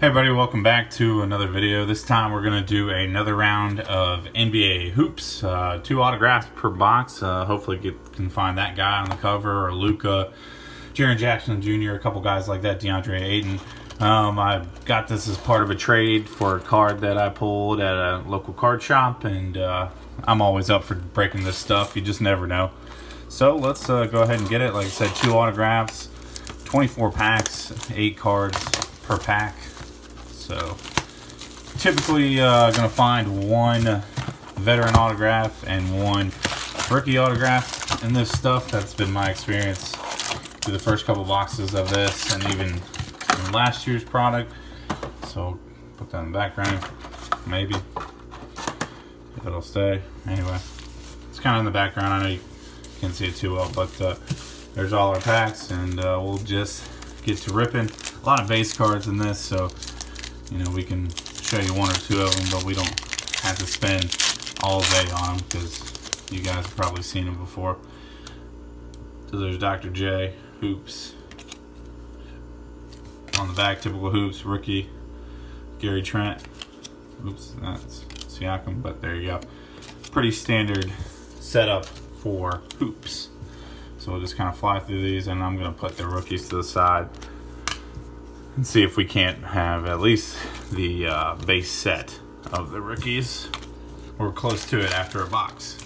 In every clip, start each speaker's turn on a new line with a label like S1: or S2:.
S1: Hey everybody, welcome back to another video. This time we're going to do another round of NBA hoops. Uh, two autographs per box. Uh, hopefully get, can find that guy on the cover or Luka, Jaren Jackson Jr., a couple guys like that, DeAndre Ayton. Um, I got this as part of a trade for a card that I pulled at a local card shop and uh, I'm always up for breaking this stuff. You just never know. So let's uh, go ahead and get it. Like I said, two autographs, 24 packs, eight cards per pack. So typically uh, going to find one veteran autograph and one rookie autograph in this stuff. That's been my experience through the first couple boxes of this and even last year's product. So put that in the background, maybe, if it'll stay. Anyway, it's kind of in the background. I know you can't see it too well, but uh, there's all our packs and uh, we'll just get to ripping. A lot of base cards in this, so you know, we can show you one or two of them, but we don't have to spend all day on them because you guys have probably seen them before. So there's Dr. J, Hoops. On the back, typical Hoops, rookie, Gary Trent. Oops, that's Siakam, but there you go. Pretty standard setup for Hoops. So we'll just kind of fly through these and I'm going to put the rookies to the side and see if we can't have at least the uh, base set of the rookies. We're close to it after a box.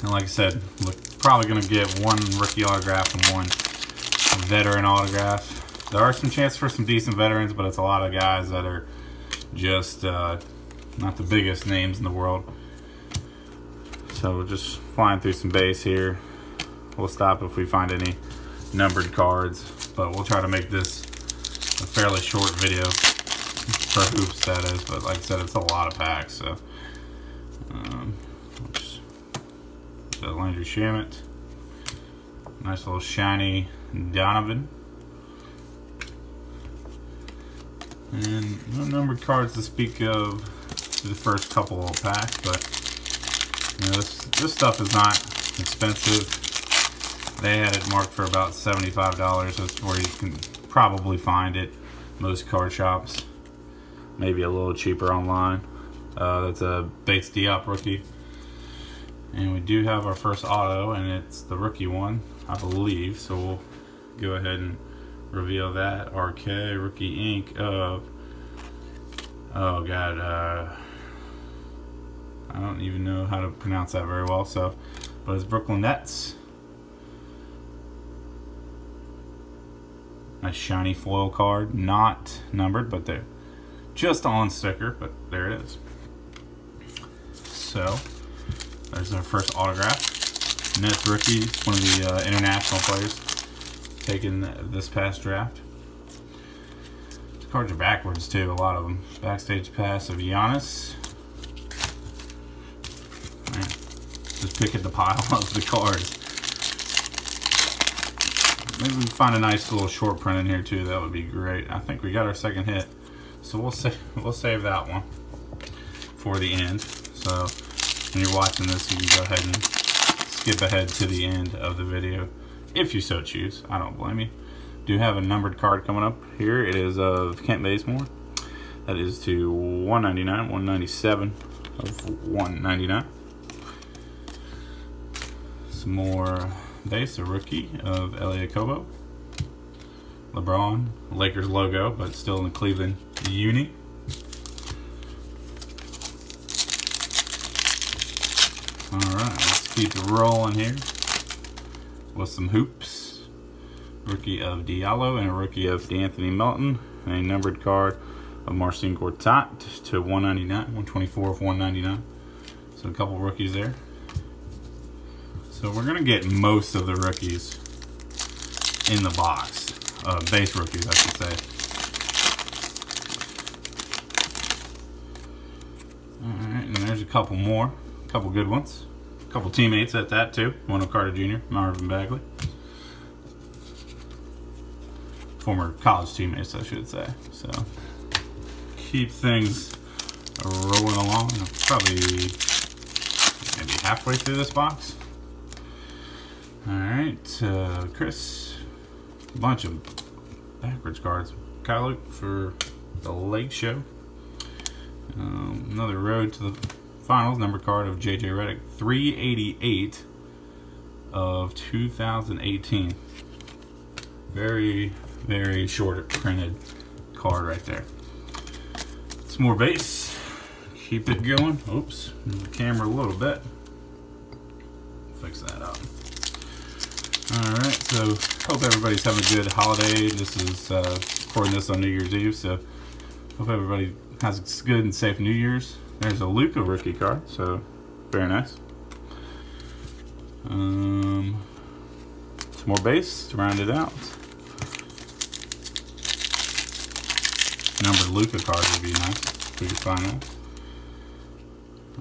S1: And like I said, we're probably going to get one rookie autograph and one veteran autograph. There are some chances for some decent veterans, but it's a lot of guys that are just uh, not the biggest names in the world. So we're just flying through some base here. We'll stop if we find any numbered cards but we'll try to make this a fairly short video for hoops that is but like I said it's a lot of packs so um, so Landry Shamet nice little shiny Donovan. And no numbered cards to speak of the first couple of packs but you know this this stuff is not expensive they had it marked for about $75. That's where you can probably find it. Most car shops. Maybe a little cheaper online. Uh, that's a Bates Diop rookie. And we do have our first auto, and it's the rookie one, I believe. So we'll go ahead and reveal that. RK, Rookie Ink of... Oh, God. Uh, I don't even know how to pronounce that very well. So, But it's Brooklyn Nets. A shiny foil card, not numbered, but they're just on sticker, but there it is. So, there's our first autograph. Nets rookie, one of the uh, international players taken this past draft. The cards are backwards too, a lot of them. Backstage pass of Giannis. Right. Just picking the pile of the cards. Maybe we can find a nice little short print in here too. That would be great. I think we got our second hit. So we'll save, we'll save that one for the end. So when you're watching this, you can go ahead and skip ahead to the end of the video if you so choose. I don't blame you. Do have a numbered card coming up here. It is of Kent Bazemore. That is to 199, 197 of 199. Some more base, a rookie of Elie Okobo. LeBron, Lakers logo, but still in the Cleveland uni. Alright, let's keep it rolling here with some hoops. Rookie of Diallo and a rookie of De'Anthony Melton. And a numbered card of Marcin Gortat to 199, 124 of 199. So a couple rookies there. So we're going to get most of the rookies in the box. Uh, base rookies, I should say. Alright, and there's a couple more. A couple good ones. A couple teammates at that, too. Wendell Carter Jr., Marvin Bagley. Former college teammates, I should say. So, keep things rolling along. Probably maybe halfway through this box. Alright, uh, Chris, bunch of backwards cards. Kyle for the late Show. Um, another road to the finals. Number card of JJ Redick. 388 of 2018. Very, very short printed card right there. Some more base. Keep it going. Oops, camera a little bit. Fix that up. Alright, so hope everybody's having a good holiday. This is uh, recording this on New Year's Eve, so hope everybody has a good and safe New Year's. There's a Luka rookie card, so very nice. Um, some more base to round it out. Numbered Luka card would be nice we could find that.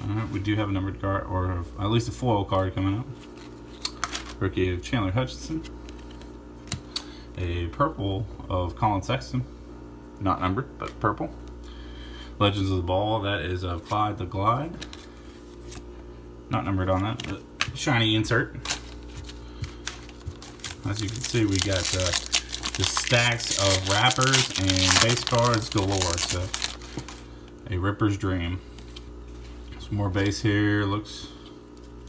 S1: Alright, we do have a numbered card, or at least a foil card coming up. Rookie of Chandler Hutchinson. A purple of Collin Sexton. Not numbered, but purple. Legends of the Ball, that is of Clyde the Glide. Not numbered on that, but shiny insert. As you can see, we got uh, just stacks of wrappers and base cards galore. So, a Ripper's Dream. Some more base here. Looks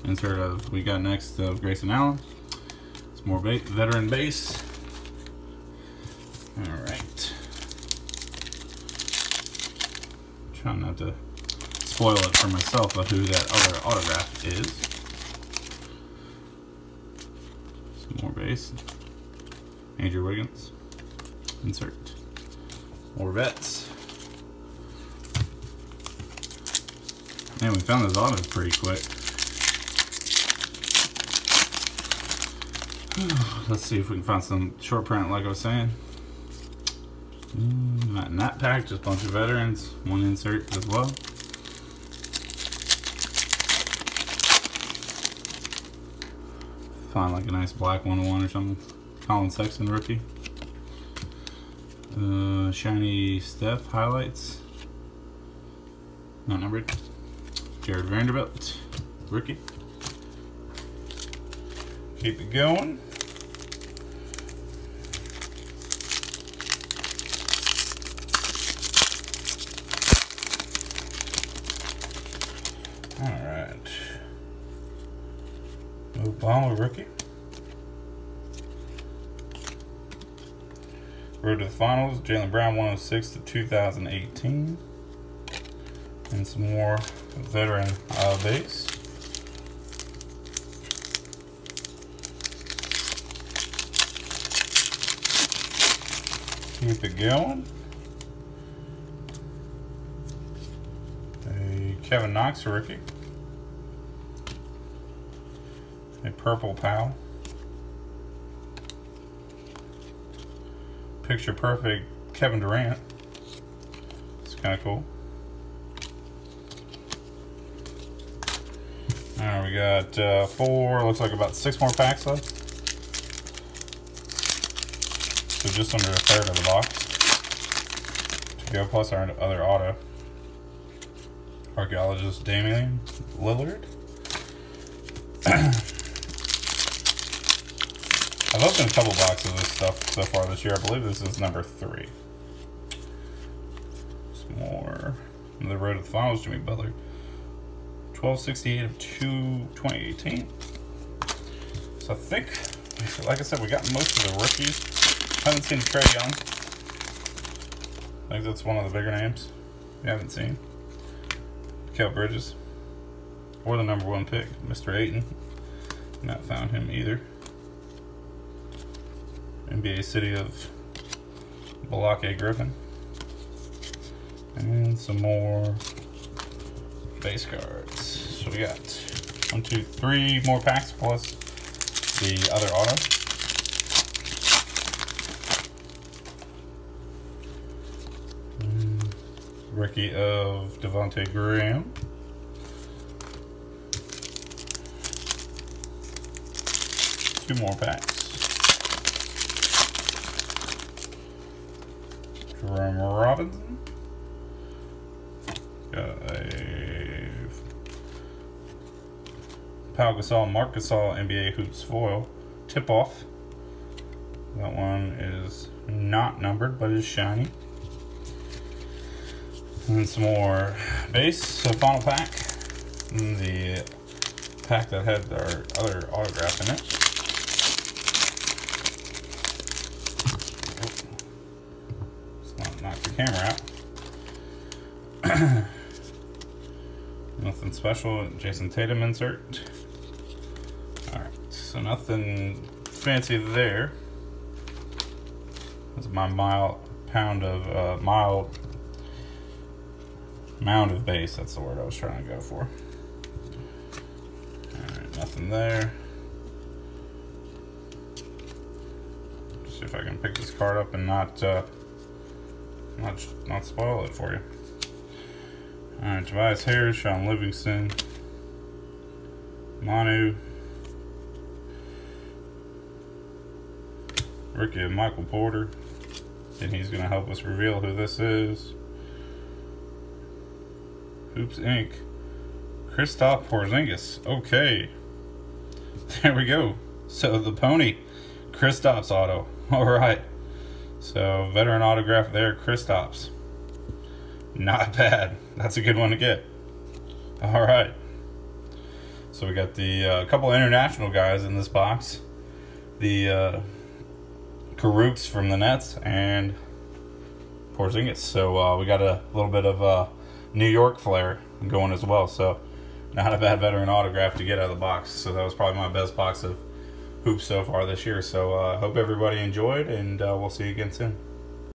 S1: insert of we got next of Grayson Allen. It's more base, veteran base. All right. Trying not to spoil it for myself of who that other autograph is. Some more base. Andrew Wiggins. Insert. More vets. Man, we found those autos pretty quick. Let's see if we can find some short print like I was saying. Mm, not in that pack, just a bunch of veterans. One insert as well. Find like a nice black 101 or something. Collin Sexton rookie. Uh, shiny Steph highlights. Not numbered. Jarred Vanderbilt, rookie. Keep it going. All right. Mo Bamba rookie. Road to the finals, Jaylen Brown 106 to 2018. And some more veteran uh, base. Keep it going. A Kevin Knox rookie. A purple pal. Picture perfect Kevin Durant. It's kind of cool. Alright, we got uh, four, looks like about six more packs left. So just under a third of the box to go, plus our other auto. Archaeologist Damian Lillard. I've opened a couple boxes of this stuff so far this year. I believe this is number three. Some more. Another road to the finals, Jimmy Butler. 1268 of 2, 2018. So I think, like I said, we got most of the rookies. Haven't seen Trae Young. I think that's one of the bigger names we haven't seen. Kel Bridges. Or the number one pick, Mr. Ayton. Not found him either. NBA City of Blake Griffin. And some more base cards. So we got one, two, three more packs plus the other auto. Mm, rookie of Devonte Graham. Two more packs. Jerome Robinson. Got a Pau Gasol, Marc Gasol, NBA Hoops foil. Tip off. That one is not numbered, but is shiny. And some more base, so final pack. And the pack that had our other autograph in it. Let's not knock the camera out. nothing special. Jayson Tatum insert. Alright, so nothing fancy there. That's my mile pound of uh, mile mound of base. That's the word I was trying to go for. Alright, nothing there. See if I can pick this card up and not uh, not not spoil it for you. Alright, Tobias Harris, Shaun Livingston, Manu, rookie of Michael Porter, and he's going to help us reveal who this is. Hoops Inc. Kristaps Porzingis. Okay. There we go. So the pony, Kristaps auto. All right. So veteran autograph there, Kristaps. Not bad. That's a good one to get. All right. So we got the uh, couple international guys in this box. The uh, from the Nets and Porzingis. So uh, we got a little bit of uh, New York flair going as well. So not a bad veteran autograph to get out of the box. So that was probably my best box of hoops so far this year. So I uh, hope everybody enjoyed, and uh, we'll see you again soon.